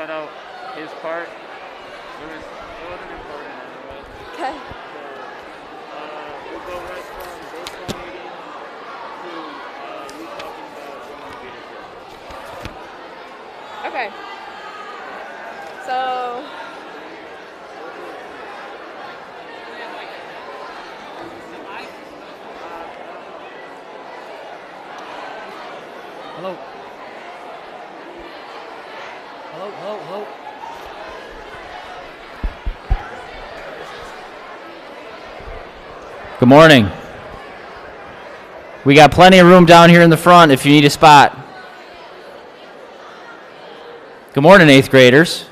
cut out his part. It was it wasn't important anyway. Okay. So uh, we'll go right from baseball meeting to uh, you talking about women's leadership. Okay. So, Hello. Hello, hello, hello. Good morning. We got plenty of room down here in the front if you need a spot. Good morning, eighth graders.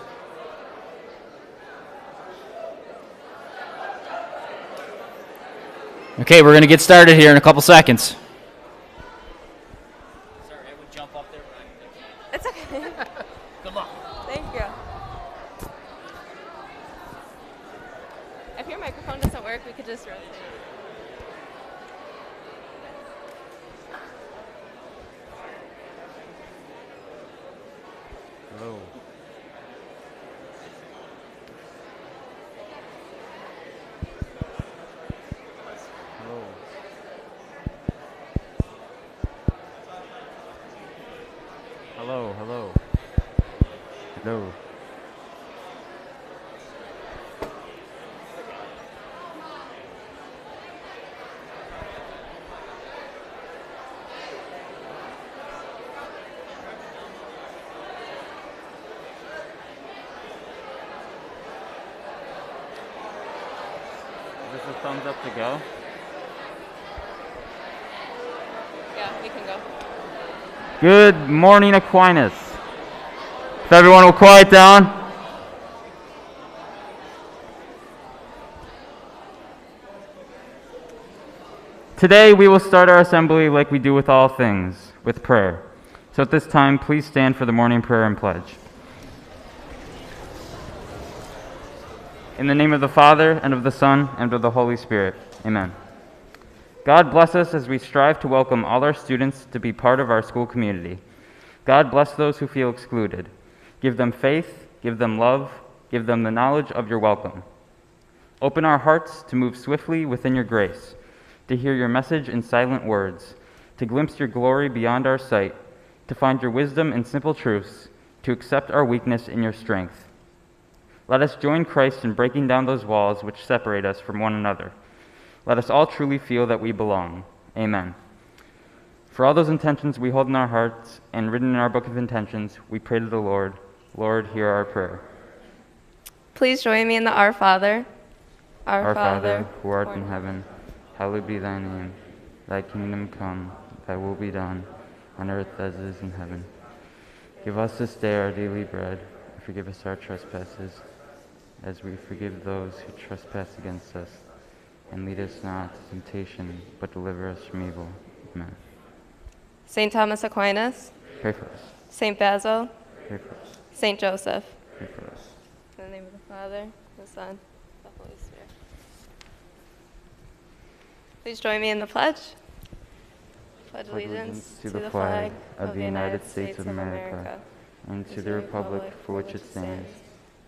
Okay, we're going to get started here in a couple seconds. Sorry, I would jump up there, it's okay. Good luck. Thank you. If your microphone doesn't work, we could just rotate. Hello. Hello. Hello, hello. Hello. A thumbs up to go? Yeah, we can go. Good morning, Aquinas. If everyone will quiet down. Today we will start our assembly like we do with all things, with prayer. So at this time, please stand for the morning prayer and pledge. In the name of the Father, and of the Son, and of the Holy Spirit. Amen. God bless us as we strive to welcome all our students to be part of our school community. God bless those who feel excluded. Give them faith, give them love, give them the knowledge of your welcome. Open our hearts to move swiftly within your grace, to hear your message in silent words, to glimpse your glory beyond our sight, to find your wisdom in simple truths, to accept our weakness in your strength. Let us join Christ in breaking down those walls which separate us from one another. Let us all truly feel that we belong. Amen. For all those intentions we hold in our hearts and written in our book of intentions, we pray to the Lord. Lord, hear our prayer. Please join me in the Our Father. Our Father, who art in heaven, hallowed be thy name. Thy kingdom come, thy will be done, on earth as it is in heaven. Give us this day our daily bread, and forgive us our trespasses, as we forgive those who trespass against us. And lead us not into temptation, but deliver us from evil. Amen. St. Thomas Aquinas, Pray for us. St. Basil, Pray for us. St. Joseph. Pray for us. In the name of the Father, the Son, the Holy Spirit. Please join me in the pledge. Pledge allegiance to the flag of the United States of America and to the republic for which it stands,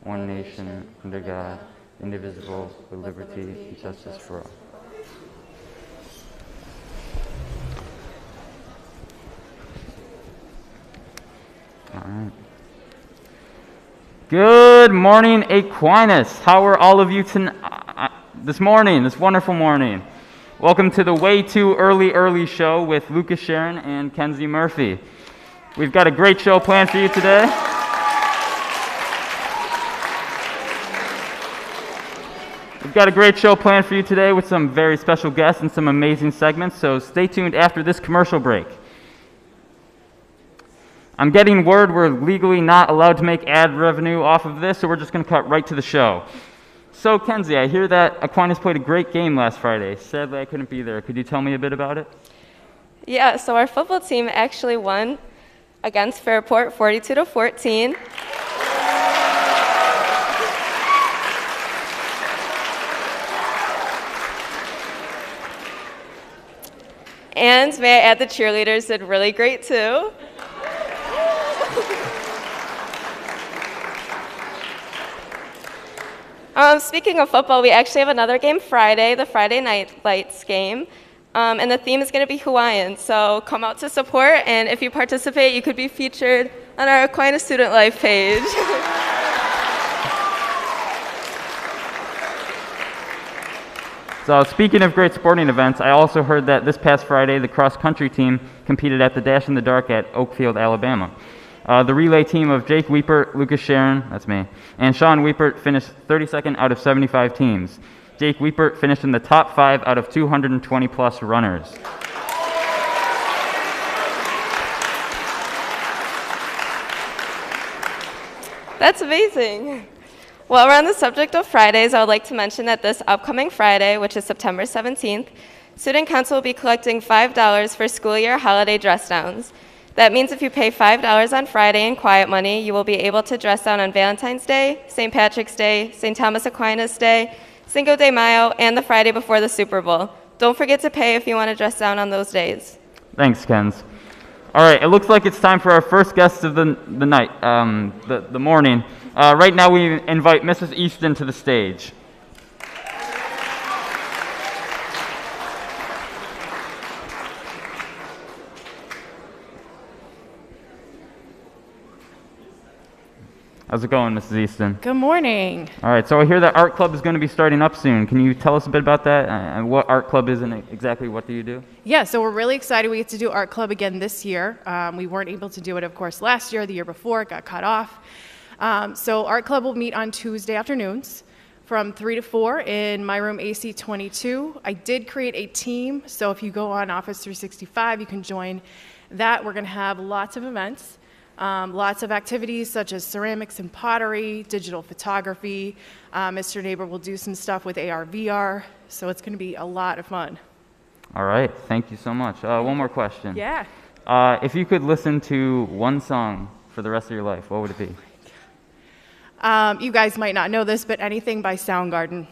one nation, under God, indivisible, with liberty and justice for all. All right. Good morning, Aquinas. How are all of you ton- uh, this morning, this wonderful morning? Welcome to the Way Too Early Early show with Lucas Sharon and Kenzie Murphy. We've got a great show planned for you today. We've got a great show planned for you today with some very special guests and some amazing segments, so stay tuned after this commercial break. I'm getting word we're legally not allowed to make ad revenue off of this, so we're just going to cut right to the show. So, Kenzie, I hear that Aquinas played a great game last Friday. Sadly, I couldn't be there. Could you tell me a bit about it? Yeah, so our football team actually won against Fairport 42 to 14. And may I add, the cheerleaders did really great too. Um, speaking of football, we actually have another game Friday, the Friday Night Lights game. Um, and the theme is going to be Hawaiian. So come out to support, and if you participate, you could be featured on our Aquinas Student Life page. So speaking of great sporting events, I also heard that this past Friday the cross country team competed at the Dash in the Dark at Oakfield, Alabama. Uh, the relay team of Jake Weepert, Lucas Sharon, that's me, and Sean Weepert finished 32nd out of 75 teams. Jake Weepert finished in the top five out of 220 plus runners. That's amazing. While we're on the subject of Fridays, I would like to mention that this upcoming Friday, which is September 17th, Student Council will be collecting $5 for school year holiday dress downs. That means if you pay $5 on Friday in quiet money, you will be able to dress down on Valentine's Day, St. Patrick's Day, St. Thomas Aquinas Day, Cinco de Mayo, and the Friday before the Super Bowl. Don't forget to pay if you want to dress down on those days. Thanks, Kens. All right, it looks like it's time for our first guest of the, the night, um, the, the morning. Uh, right now, we invite Mrs. Easton to the stage. How's it going, Mrs. Easton? Good morning. All right, so I hear that art club is going to be starting up soon. Can you tell us a bit about that uh, and what art club is and exactly what do you do? Yeah, so we're really excited we get to do art club again this year. Um, we weren't able to do it, of course, last year, the year before, it got cut off. Um, so art club will meet on Tuesday afternoons from 3 to 4 in my room AC22. I did create a team, so if you go on Office 365, you can join that. We're going to have lots of events. Um, lots of activities such as ceramics and pottery, digital photography. Uh, Mr. Neighbor will do some stuff with AR, VR, so it's going to be a lot of fun. All right, thank you so much. Uh, one more question. Yeah. Uh, if you could listen to one song for the rest of your life, what would it be? Um, you guys might not know this, but anything by Soundgarden.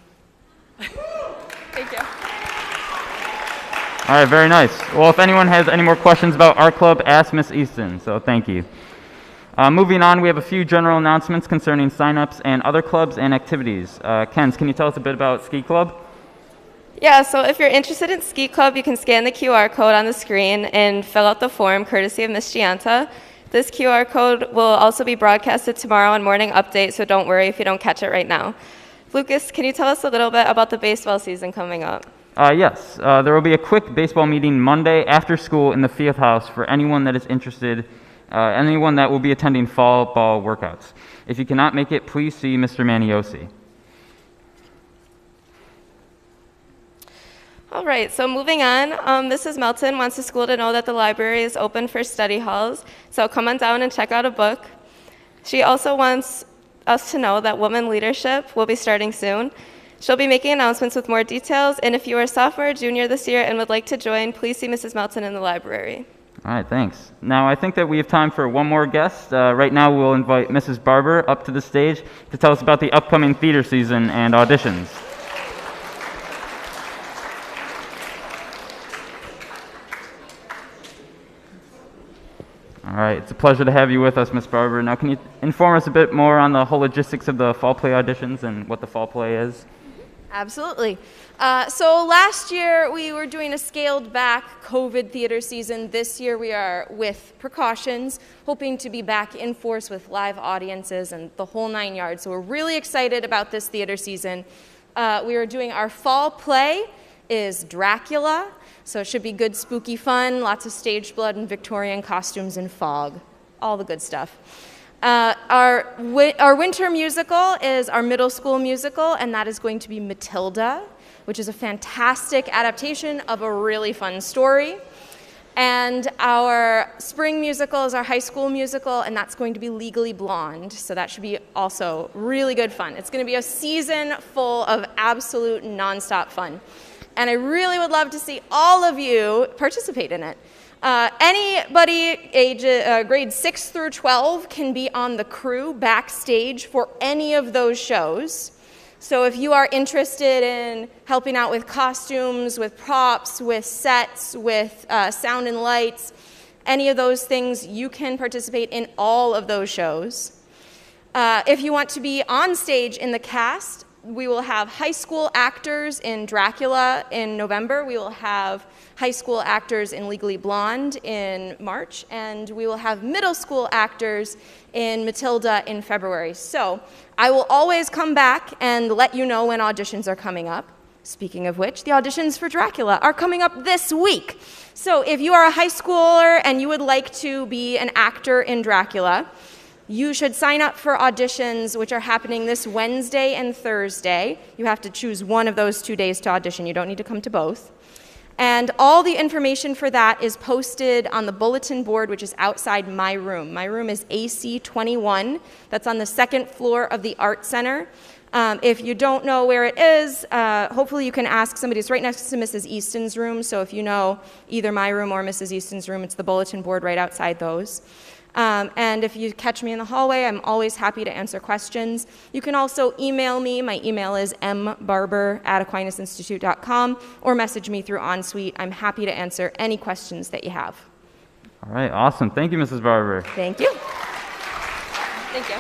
Thank you. All right, very nice. Well, if anyone has any more questions about our Club, ask Miss Easton, so thank you. Uh, moving on, we have a few general announcements concerning signups and other clubs and activities. Uh, Kens, can you tell us a bit about Ski Club? Yeah, so if you're interested in Ski Club, you can scan the QR code on the screen and fill out the form courtesy of Miss Gianta. This QR code will also be broadcasted tomorrow on Morning Update, so don't worry if you don't catch it right now. Lucas, can you tell us a little bit about the baseball season coming up? Uh, yes, uh, there will be a quick baseball meeting Monday after school in the field house for anyone that is interested uh, anyone that will be attending fall ball workouts. If you cannot make it, please see Mr. Maniosi. All right, so moving on, um, Mrs. Melton wants the school to know that the library is open for study halls, so come on down and check out a book. She also wants us to know that Women Leadership will be starting soon. She'll be making announcements with more details, and if you are a sophomore or junior this year and would like to join, please see Mrs. Melton in the library. All right, thanks. Now, I think that we have time for one more guest. Uh, right now, we'll invite Mrs. Barber up to the stage to tell us about the upcoming theater season and auditions. All right, it's a pleasure to have you with us, Ms. Barber. Now, can you inform us a bit more on the whole logistics of the fall play auditions and what the fall play is? Absolutely. Uh, so last year we were doing a scaled back COVID theater season. This year we are with precautions, hoping to be back in force with live audiences and the whole nine yards. So we're really excited about this theater season. Uh, we are doing our fall play is Dracula. So it should be good, spooky fun, lots of stage blood and Victorian costumes and fog, all the good stuff. Uh, our, wi- our winter musical is our middle school musical, and that is going to be Matilda, which is a fantastic adaptation of a really fun story. And our spring musical is our high school musical, and that's going to be Legally Blonde. So that should be also really good fun. It's going to be a season full of absolute nonstop fun. And I really would love to see all of you participate in it. Uh, anybody age uh, grade 6 through 12 can be on the crew backstage for any of those shows. So if you are interested in helping out with costumes, with props, with sets, with uh, sound and lights, any of those things, you can participate in all of those shows. Uh, if you want to be on stage in the cast, we will have high school actors in Dracula in November. We will have high school actors in Legally Blonde in March. And we will have middle school actors in Matilda in February. So I will always come back and let you know when auditions are coming up. Speaking of which, the auditions for Dracula are coming up this week. So if you are a high schooler and you would like to be an actor in Dracula, you should sign up for auditions, which are happening this Wednesday and Thursday. You have to choose one of those two days to audition. You don't need to come to both. And all the information for that is posted on the bulletin board, which is outside my room. My room is AC21. That's on the second floor of the Art Center. Um, if you don't know where it is, uh, hopefully you can ask somebody. It's right next to Mrs. Easton's room, so if you know either my room or Mrs. Easton's room, it's the bulletin board right outside those. Um, and if you catch me in the hallway, I'm always happy to answer questions. You can also email me. My email is mbarber at aquinasinstitute.com or message me through OnSuite. I'm happy to answer any questions that you have. All right, awesome. Thank you, Mrs. Barber. Thank you. Thank you.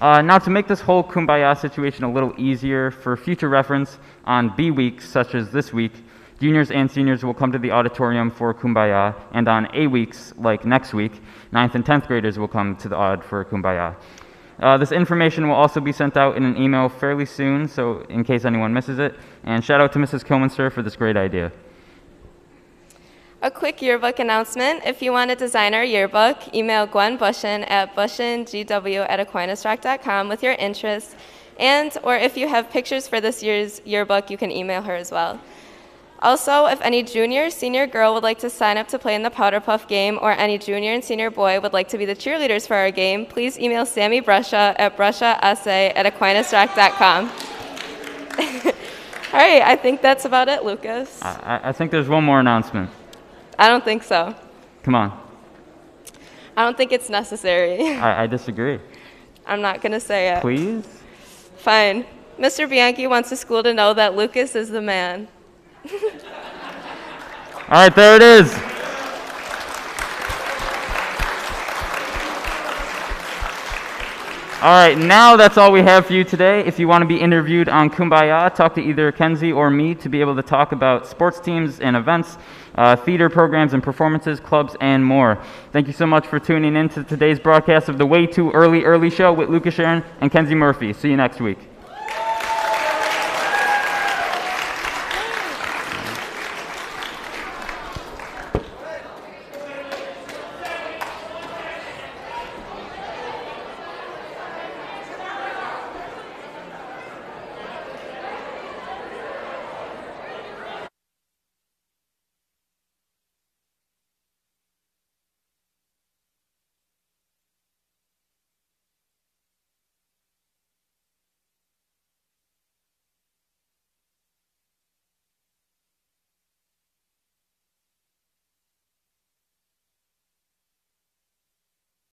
Uh, now, to make this whole kumbaya situation a little easier, for future reference, on B weeks, such as this week, juniors and seniors will come to the auditorium for kumbaya, and on A weeks, like next week, 9th and 10th graders will come to the odd for kumbaya. Uh, this information will also be sent out in an email fairly soon, so in case anyone misses it. And shout out to Mrs. Kilminster for this great idea. A quick yearbook announcement. If you want to design our yearbook, email Gwen Bushin at bushingw at aquinasrock.com with your interests. And, or if you have pictures for this year's yearbook, you can email her as well. Also, if any junior or senior girl would like to sign up to play in the Powder Puff game, or any junior and senior boy would like to be the cheerleaders for our game, please email Sammy Brusha at brushasa at aquinasrock.com. All right, I think that's about it, Lucas. I, I- I think there's one more announcement. I don't think so. Come on. I don't think it's necessary. I, I disagree. I'm not going to say it. Please? Fine. Mr. Bianchi wants the school to know that Lucas is the man. All right, there it is. All right, now that's all we have for you today. If you want to be interviewed on Kumbaya, talk to either Kenzie or me to be able to talk about sports teams and events, uh, theater programs and performances, clubs, and more. Thank you so much for tuning in to today's broadcast of the Way Too Early Early Show with Lucas Sharon and Kenzie Murphy. See you next week.